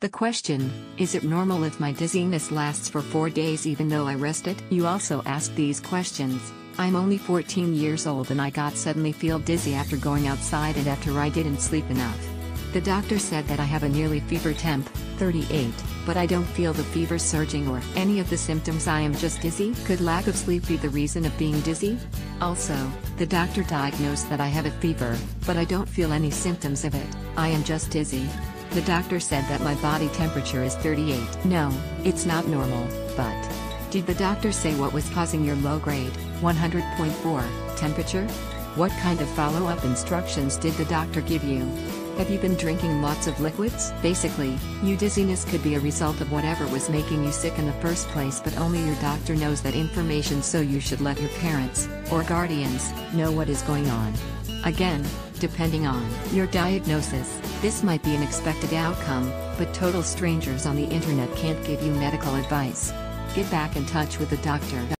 The question, is it normal if my dizziness lasts for 4 days even though I rest it? You also ask these questions. I'm only 14 years old and I got suddenly feel dizzy after going outside and after I didn't sleep enough. The doctor said that I have a nearly fever temp, 38, but I don't feel the fever surging or any of the symptoms I am just dizzy. Could lack of sleep be the reason of being dizzy? Also, the doctor diagnosed that I have a fever, but I don't feel any symptoms of it, I am just dizzy. The doctor said that my body temperature is 38. No, it's not normal, but. Did the doctor say what was causing your low grade, 100.4, temperature? What kind of follow up instructions did the doctor give you? Have you been drinking lots of liquids? Basically, you dizziness could be a result of whatever was making you sick in the first place, but only your doctor knows that information, so you should let your parents, or guardians, know what is going on. Again, depending on your diagnosis, this might be an expected outcome, but total strangers on the internet can't give you medical advice. Get back in touch with the doctor.